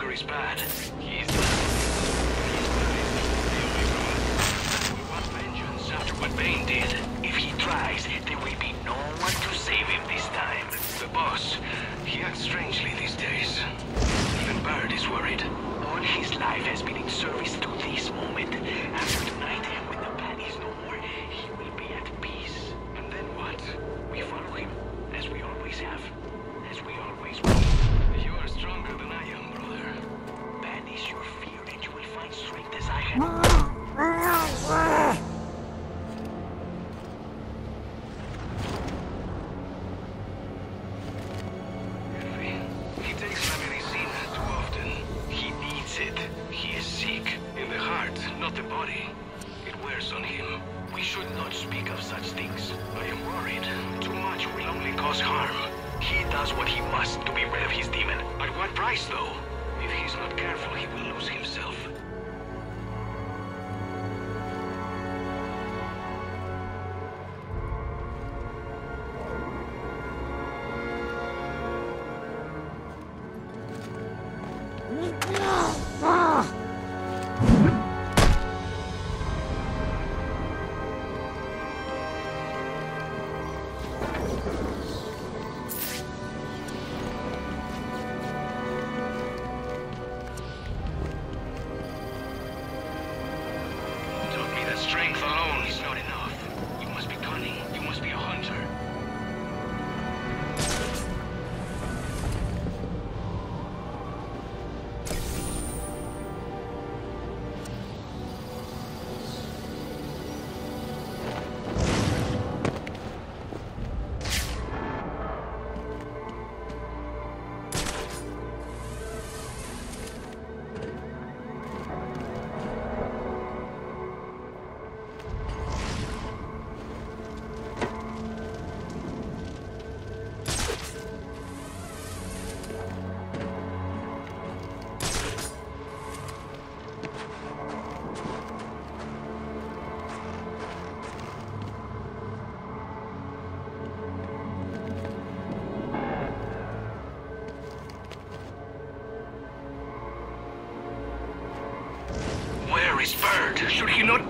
Joker is bad. He's We want vengeance after what Bane did. If he tries, there will be no one to save him this time. The boss, he acts strangely these days. Even Bird is worried. All his life has been in service to this moment. After tonight, when the pan is no more, he will be at peace. And then what? We follow him, as we always have. Cause harm. He does what he must to be rid of his demon. At what price, though? If he's not careful, he will lose himself.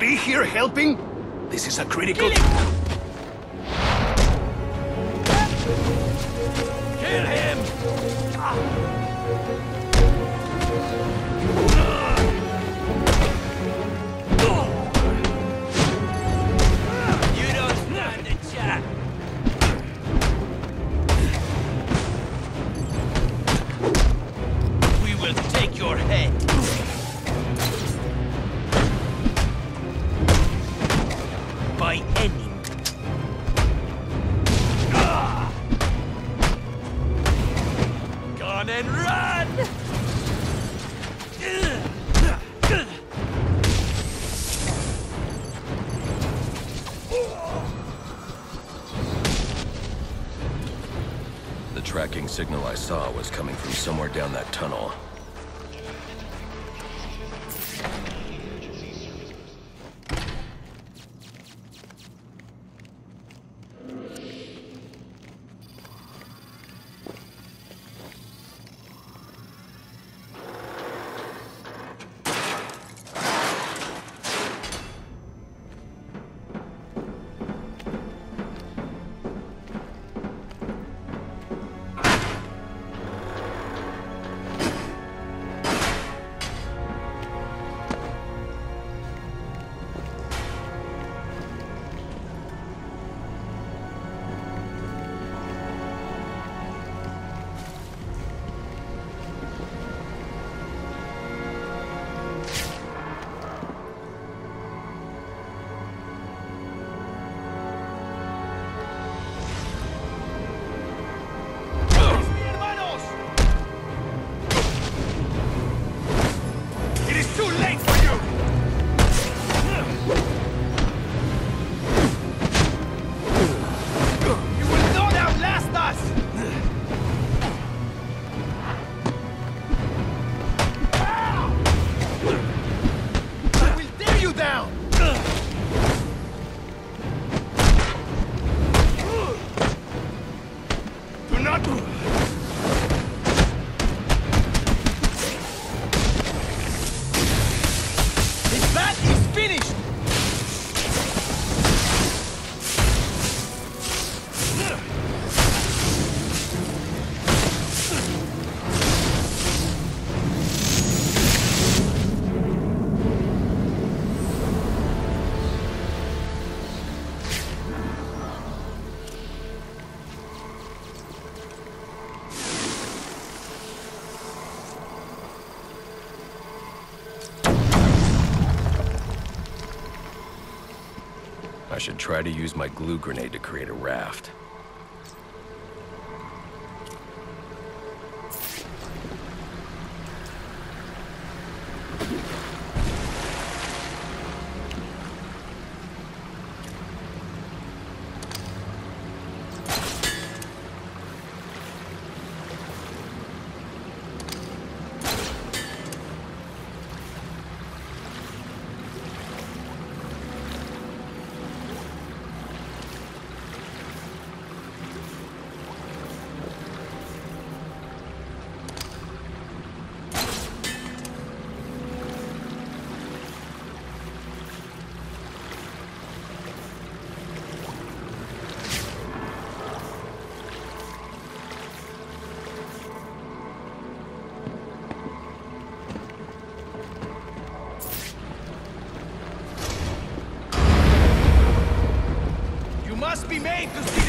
Be here helping? This is a critical... tracking signal I saw was coming from somewhere down that tunnel. Should try to use my glue grenade to create a raft.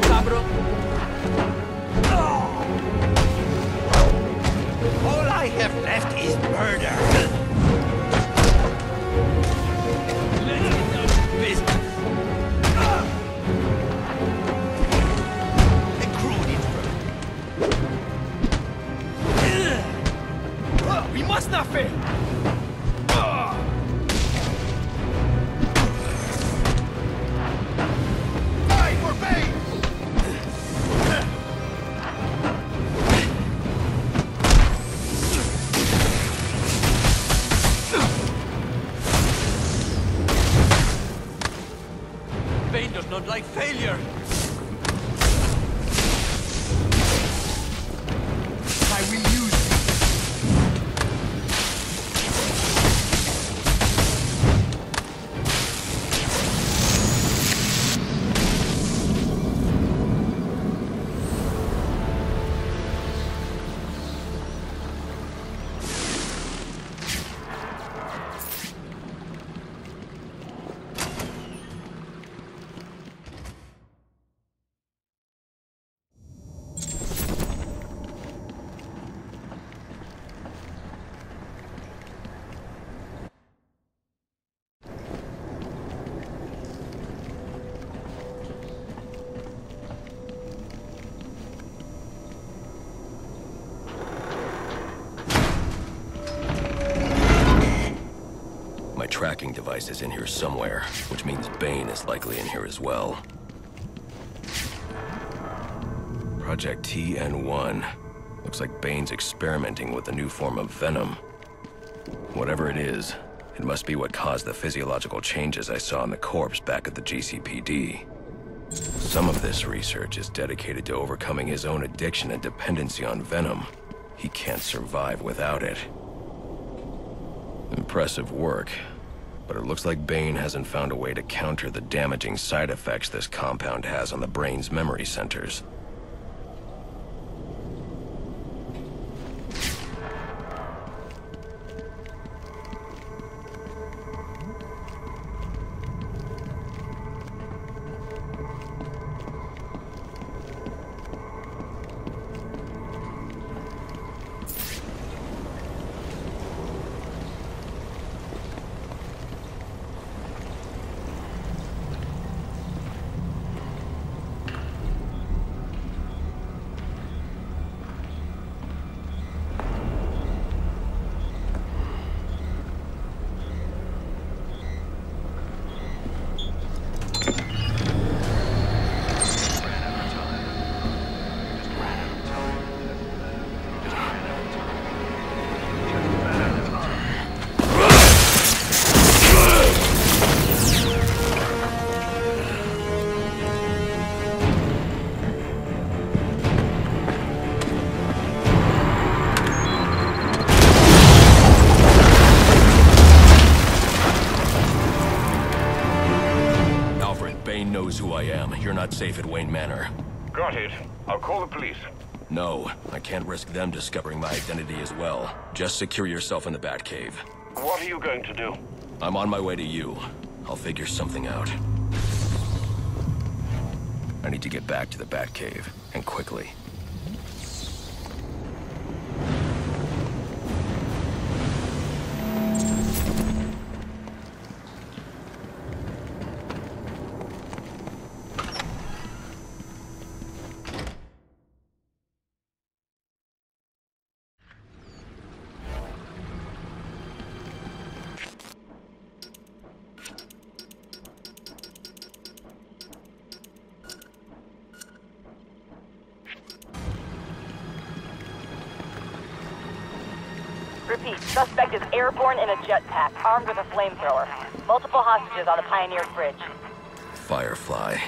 cabrón. All I have left is murder. Tracking device is in here somewhere, which means Bane is likely in here as well. Project TN1. Looks like Bane's experimenting with a new form of venom. Whatever it is, it must be what caused the physiological changes I saw in the corpse back at the GCPD. Some of this research is dedicated to overcoming his own addiction and dependency on venom. He can't survive without it. Impressive work, but it looks like Bane hasn't found a way to counter the damaging side effects this compound has on the brain's memory centers. Knows who I am. You're not safe at Wayne Manor. Got it. I'll call the police. No, I can't risk them discovering my identity as well. Just secure yourself in the Batcave. What are you going to do? I'm on my way to you. I'll figure something out. I need to get back to the Batcave, and quickly. Repeat, suspect is airborne in a jetpack, armed with a flamethrower. Multiple hostages on the Pioneer Bridge. Firefly.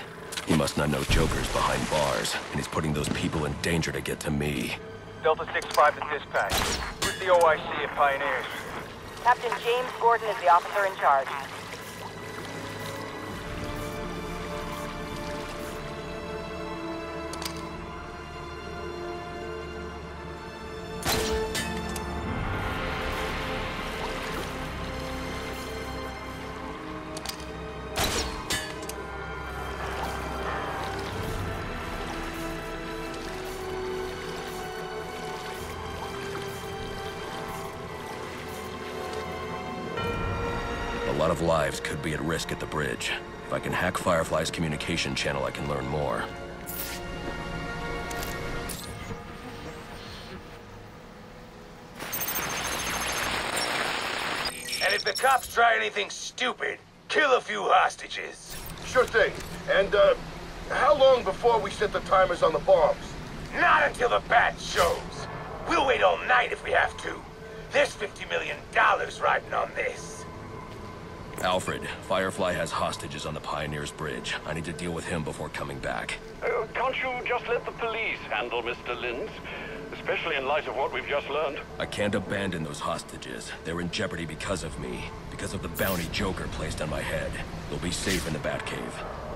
He must not know Joker's behind bars, and he's putting those people in danger to get to me. Delta 6-5 to dispatch. Who's the OIC at Pioneers? Captain James Gordon is the officer in charge. Lot of lives could be at risk at the bridge. If I can hack Firefly's communication channel, I can learn more. And if the cops try anything stupid, kill a few hostages. Sure thing. And, uh, how long before we set the timers on the bombs? Not until the bat shows. We'll wait all night if we have to. There's $50 million riding on this. Alfred, Firefly has hostages on the Pioneers Bridge. I need to deal with him before coming back. Uh, can't you just let the police handle Mr. Lynns? Especially in light of what we've just learned. I can't abandon those hostages. They're in jeopardy because of me. Because of the bounty Joker placed on my head. They'll be safe in the Batcave.